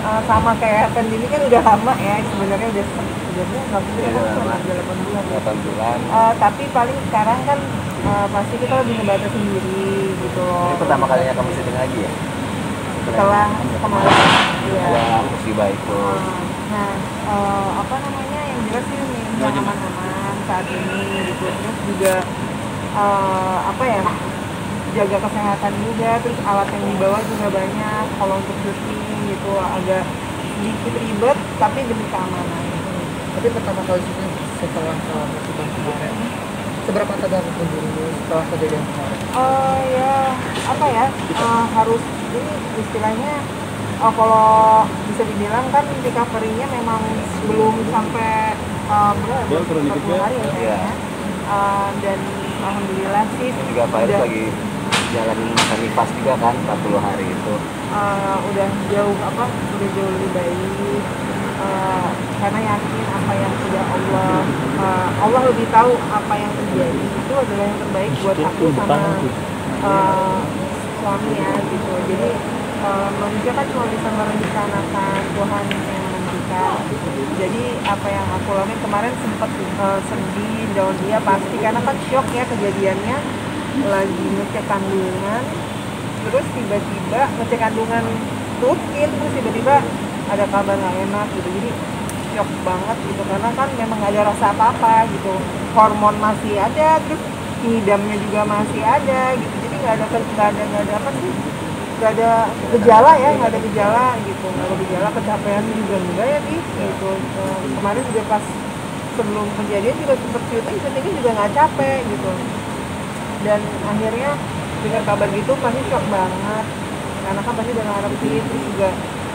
uh, sama kayak pandemi kan udah lama ya sebenarnya udah sebenarnya nggak Iya, bulan udah lama. udah 8 bulan. Ya. 8 bulan. Uh, tapi paling sekarang kan uh, pasti kita lebih ngebaca sendiri gitu loh. ini pertama kalinya kamu syuting lagi ya? Setelah kemarin. Ya. ya musibah itu Uh, nah uh, apa namanya yang jelas sih nih yang aman-aman saat ini gitu. Terus juga uh, apa ya jaga kesehatan juga terus alat yang dibawa juga banyak kalau untuk syuting gitu agak sedikit ribet tapi demi keamanan Tapi pertama kali syuting setelah uh, musibah kemarin, seberapa tegang itu dulu setelah kejadian kemarin? Oh ya apa ya eh, harus ini istilahnya eh, kalau bisa dibilang kan recovery-nya memang belum sampai uh, berapa? 40 hari ya kayaknya. Eh, dan alhamdulillah sih Itu juga Pak lagi jalanin masa nifas juga kan 40 hari itu. Eh, udah jauh apa udah jauh lebih baik. Eh, karena yakin apa yang sudah Allah eh, Allah lebih tahu apa yang terjadi. Itu adalah yang terbaik buat aku sama eh, suami ya gitu. Jadi eh, manusia kan cuma bisa merencanakan Tuhan yang menentukan jadi apa yang aku lakuin kemarin sempat eh, sedih down. Dia pasti. Karena kan shock ya kejadiannya lagi ngecek kandungan terus tiba-tiba ngecek kandungan rutin terus tiba-tiba ada kabar nggak enak gitu. Jadi shock banget gitu karena kan memang nggak ada rasa apa-apa gitu. Hormon masih ada terus ngidamnya juga masih ada gitu. Jadi nggak ada nggak ada nggak ada apa sih nggak ada gejala ya nggak ada gejala gitu. Nggak ada gejala kecapean juga enggak ya bis gitu. Eh, kemarin juga pas sebelum kejadian juga sempet syuting syutingnya juga nggak capek gitu dan akhirnya dengar kabar gitu pasti shock banget. Karena kan pasti udah ngarepin terus juga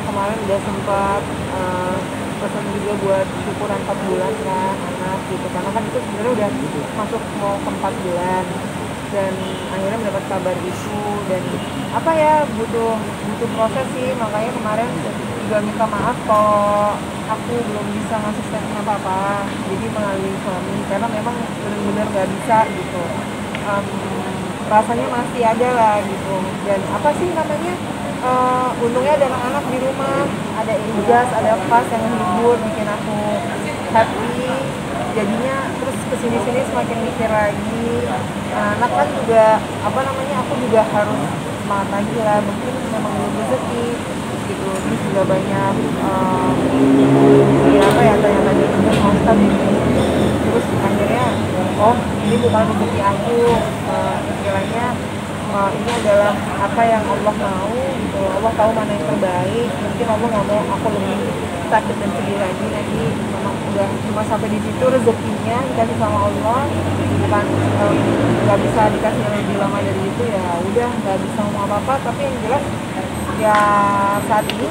kemarin udah sempat eh, pesan juga buat syukuran 4 bulan kan anak gitu. Karena kan itu sebenarnya udah masuk mau ke 4 bulan. Dan akhirnya mendapat kabar itu dan apa ya butuh butuh proses sih. Makanya kemarin juga minta maaf kalau aku belum bisa ngasih statement apa apa jadi melalui suami karena memang benar-benar nggak bisa gitu Em, rasanya masih ada lah gitu. Dan apa sih namanya Eh, untungnya ada anak-anak di rumah ada Ijaz, ada Pas yang hibur bikin aku happy. Jadinya terus ke sini-sini semakin mikir lagi. Nah, anak kan juga apa namanya aku juga harus semangat lagi lah. Mungkin memang belum rezeki gitu. Terus juga banyak eh, ya apa ya tanya-tanya sama Ustadz ini terus akhirnya oh ini bukan rezeki aku. Eh, istilahnya eh, ini adalah apa yang Allah mau gitu. Allah tahu mana yang terbaik. Mungkin Allah nggak mau aku lebih sakit dan sedih lagi. Nanti memang udah cuma sampai di situ rezekinya dikasih sama Allah. Bukan em, nggak bisa dikasih lebih lama dari itu ya udah nggak bisa ngomong apa apa tapi yang jelas ya saat ini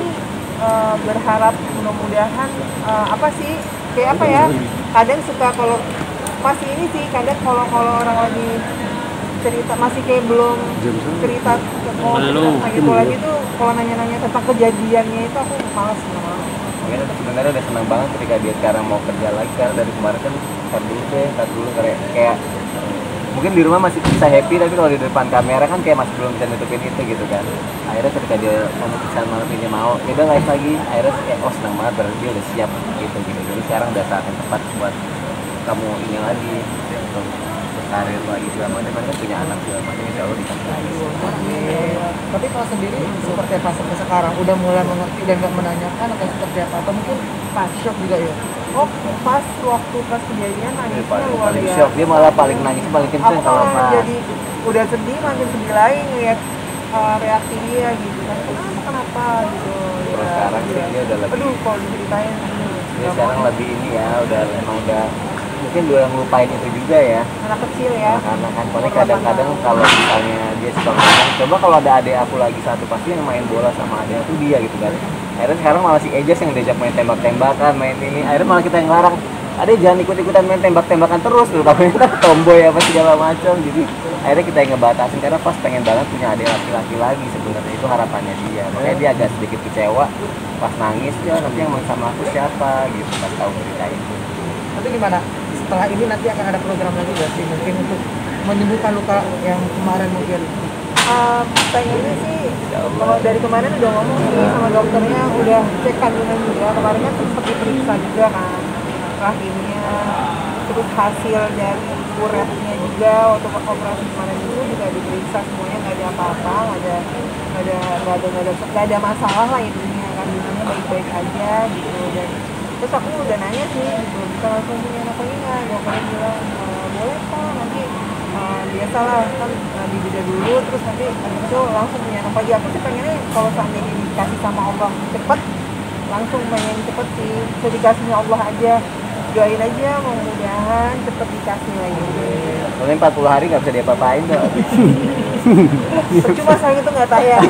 eh, berharap mudah-mudahan eh, apa sih kayak apa ya kadang suka kalau masih ini sih kadang kalau kalau orang lagi cerita masih kayak belum cerita ke mau cerita gitu lagi tuh kalau nanya-nanya tentang kejadiannya itu aku malas banget. Mungkin sebenarnya udah senang banget ketika dia sekarang mau kerja lagi karena dari kemarin kan cut dulu deh, cut dulu kayak, kayak mungkin di rumah masih bisa happy tapi kalau di depan kamera kan kayak masih belum bisa nutupin itu gitu kan. Akhirnya ketika dia memutuskan malam ini mau ya udah live lagi. Akhirnya kayak oh senang banget berarti dia udah siap gitu gitu. Jadi sekarang udah saat yang tepat buat kamu ini lagi untuk berkarir lagi segala macam. Kan punya anak segala macam insya Allah dikasih lagi Tapi kalau sendiri seperti apa sampai sekarang? Udah mulai mengerti dan nggak menanyakan atau seperti apa? Atau mungkin pas shock juga ya? oh pas waktu pas kejadian Dia nangisnya paling, luar paling biasa. shock. Dia malah paling nangis paling kenceng kalau pas. jadi udah sedih makin sedih lagi ngeliat uh, reaksi dia gitu. Kan kenapa kenapa? gitu. Terus sekarang sih dia udah lebih- aduh kalau diceritain ini dia sekarang lebih ini ya udah emang udah mungkin udah ngelupain itu juga ya. Anak kecil ya. Anak-anak kan Umur kadang-kadang 8 tahun. kalau misalnya dia suka ngomong coba kalau ada adik aku lagi satu pasti yang main bola sama adik aku dia gitu kan. Akhirnya sekarang malah si Ejas yang diajak main tembak-tembakan main ini. Akhirnya malah kita yang larang adek jangan ikut-ikutan main tembak-tembakan terus loh kamu kan tomboy apa segala macam. Jadi akhirnya kita yang ngebatasin karena pas pengen banget punya adik laki-laki lagi sebenarnya. Itu harapannya dia. Makanya dia agak sedikit kecewa pas nangis ya nanti yang main sama aku siapa? Gitu pas tahu berita itu. Tapi gimana? Setelah ini nanti akan ada program lagi nggak sih mungkin untuk menyembuhkan luka yang kemarin mungkin? Eh, pengennya sih kalau dari kemarin udah ngomong sih sama dokternya udah cek kandungan juga. Kemarin kan sempat diperiksa juga kan rahimnya terus hasil dari uretnya juga waktu operasi kemarin itu juga diperiksa semuanya nggak ada apa-apa nggak ada nggak ada nggak ada nggak ada nggak ada masalah lah intinya. Kandungannya baik-baik aja gitu dan terus aku udah nanya sih gitu. Bisa langsung punya anak nggak dokternya bilang "Eh, boleh pak nanti uh, biasalah kan uh, dibida dulu terus nanti habis itu langsung punya anak lagi. Aku sih pengennya kalau seandainya dikasih sama Allah cepet langsung pengen cepet sih. Sedikasihnya Allah aja doain aja mudah-mudahan cepet dikasih lagi. Soalnya 40 hari nggak bisa diapa-apain tuh. cuma saya itu nggak tayang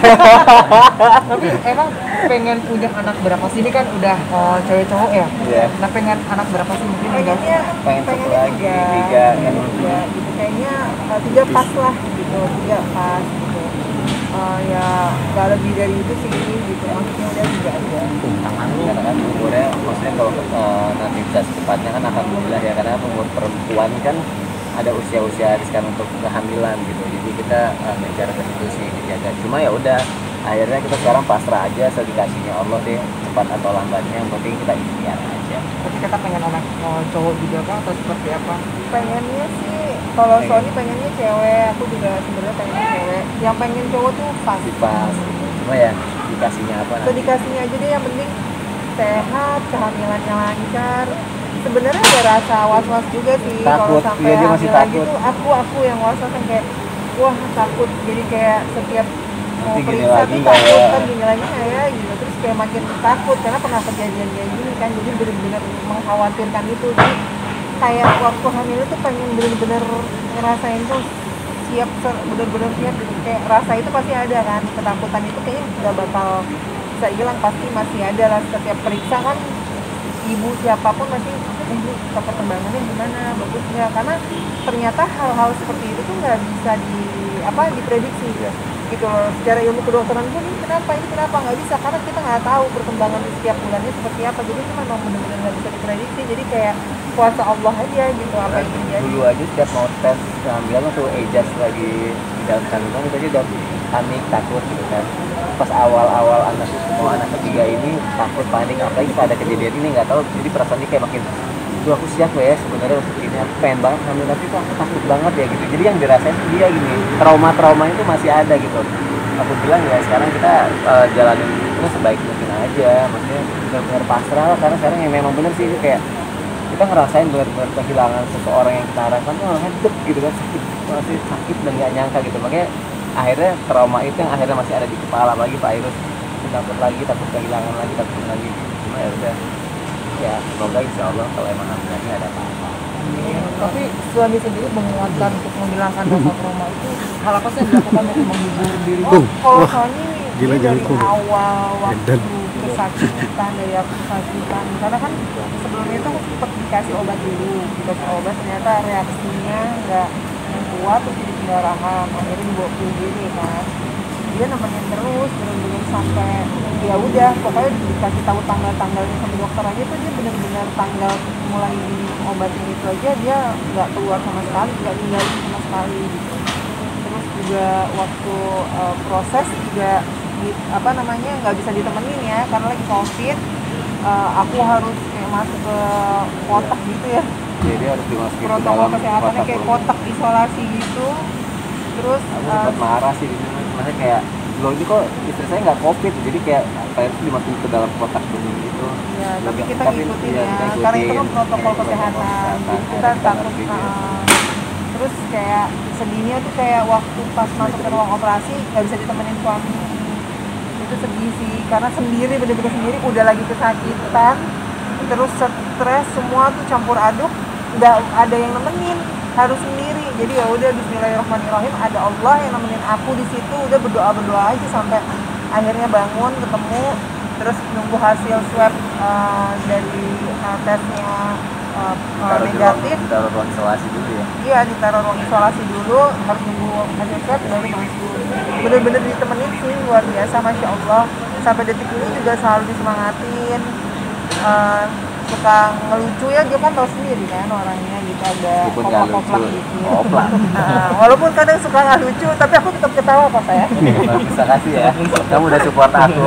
Tapi emang pengen punya anak berapa sih? Ini kan udah oh, cewek cowok ya? Iya. Nah pengen anak berapa sih mungkin? pengennya Pengen satu lagi, tiga tiga, kan? tiga gitu kayaknya uh, tiga pas lah gitu tiga pas gitu Uh, ya nggak lebih dari itu sih gitu maksudnya udah tiga aja karena kan umurnya maksudnya kalau eh, nanti bisa secepatnya kan alhamdulillah ya karena umur perempuan kan ada usia-usia riskan untuk kehamilan gitu. Jadi kita eh, ngejar ke situ sih dijaga. Cuma ya udah akhirnya kita sekarang pasrah aja sedikasinya Allah deh cepat atau lambatnya yang penting kita ikhtiar aja. Tapi kita pengen anak oh, cowok juga kah atau seperti apa? pengennya sih kalau Pengen. Sony pengennya cewek aku juga sebenarnya pengennya cewek. Yang pengen cowok tuh pas. Pas. Cuma ya dikasihnya apa nanti? dikasihnya aja deh yang penting sehat kehamilannya lancar sebenarnya ada rasa was was juga sih kalau Takut, sampai iya, dia masih takut. tuh aku aku yang was was yang kayak wah takut jadi kayak setiap mau Nanti periksa tuh takut ya? kan gini lagi nggak ya gitu terus kayak makin takut karena pernah kejadian kayak gini kan jadi benar-benar mengkhawatirkan itu jadi kayak waktu hamil itu pengen bener-bener ngerasain tuh siap bener-bener siap gitu. kayak rasa itu pasti ada kan ketakutan itu kayaknya nggak bakal bisa hilang pasti masih ada lah setiap periksa kan ibu siapa pun masih eh ini perkembangannya gimana bagus nggak karena ternyata hal-hal seperti itu tuh nggak bisa di apa diprediksi. Iya. gitu loh. Secara ilmu kedokteran pun ini kenapa ini kenapa? Nggak bisa karena kita nggak tahu perkembangan di setiap bulannya seperti apa. Jadi itu memang benar-benar nggak bisa diprediksi. Jadi kayak kuasa Allah aja gitu apa yang terjadi. dulu aja setiap mau tes kehamilan tuh ejas lagi di dalam kandungan itu aja udah panik takut gitu kan. Pas awal-awal anak ini takut panik pas ada kejadian ini nggak tahu. Jadi perasaan dia kayak makin tuh aku siap ya sebenarnya untuk ini aku pengen banget hamil tapi kok aku takut banget ya gitu. Jadi yang dirasain dia gini trauma-trauma itu masih ada gitu. Aku bilang ya sekarang kita eh, jalanin itu sebaik mungkin aja maksudnya benar-benar pasrah lah karena sekarang yang memang bener sih itu kayak kita ngerasain benar-benar kehilangan seseorang yang kita harapkan tuh kan dek gitu kan sakit masih sakit dan nggak nyangka gitu. Makanya akhirnya trauma itu yang akhirnya masih ada di kepala lagi Pak Irus takut lagi takut kehilangan lagi takut lagi. Cuma ya udah. Ya semoga insya Allah kalau emang nggak ada apa-apa. Tapi suami sendiri menguatkan untuk menghilangkan rasa trauma itu hal apa sih yang dilakukan untuk menghibur diri? Oh, kalau Sony Gila, dia dari awal waktu kesakitan dari aku kesakitan karena kan sebelumnya itu sempat dikasih obat dulu dikasih obat ternyata reaksinya nggak kuat terus jadi pendarahan akhirnya dibawa ke UGD kan dia nemenin terus bener-bener sampai ya udah pokoknya dikasih tahu tanggal-tanggalnya sama dokter aja tuh dia bener-bener tanggal mulai obatnya itu aja dia nggak keluar sama sekali nggak tinggal sama sekali gitu. Terus juga waktu uh, proses juga di- apa namanya nggak bisa ditemenin ya karena lagi covid Uh, aku harus kayak masuk ke kotak gitu ya. Jadi harus dimasukin ke protokol dalam kesehatannya kotak kayak kotak isolasi gitu. Terus aku uh, marah sih sini maksudnya kayak lo ini kok istri saya nggak covid jadi kayak apa itu dimasukin ke dalam kotak bening gitu ya tapi kita tapi, ngikutin iya, ya. kita karena itu kan protokol kesehatan. kita takut juga. uh, terus kayak sedihnya tuh kayak waktu pas masuk ke ruang operasi nggak bisa ditemenin suami. Itu sedih sih karena sendiri bener-bener sendiri udah lagi kesakitan terus stres semua tuh campur aduk nggak ada yang nemenin harus sendiri. Jadi ya udah Bismillahirrahmanirrahim. Ada Allah yang nemenin aku di situ. Udah berdoa berdoa aja sampai akhirnya bangun ketemu terus nunggu hasil swab uh, dari uh, tesnya uh, uh, Taruh di ruang- negatif. ditaruh ruang isolasi dulu ya? Iya ditaruh ruang isolasi dulu harus nunggu hasil swab baru masuk bener-bener ditemenin sih luar biasa masya Allah. Sampai detik ini juga selalu disemangatin. Eh, suka ngelucu ya dia kan tahu sendiri kan orangnya gitu koplak-koplak lucu gitu. oplak Nah, walaupun kadang suka nggak lucu tapi aku tetap ketawa kok saya bisa kasih ya. Kamu udah support aku